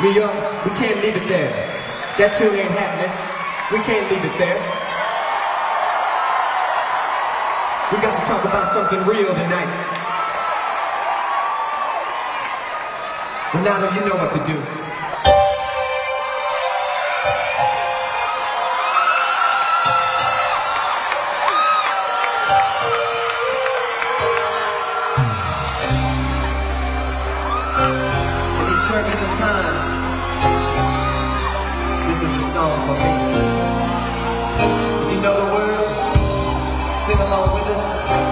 New York, we can't leave it there. That tune ain't happening. We can't leave it there. We got to talk about something real tonight. Renato, you know what to do. turbulent times, this is the song for me. If you know the words, sing along with us.